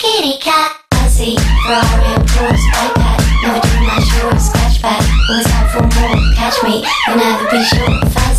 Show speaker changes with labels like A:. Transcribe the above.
A: kitty cat.
B: Fuzzy, Ferrari, of Porsche, bike pack. Never do my short scratch back. Always out for more. Catch me, you'll never be sure.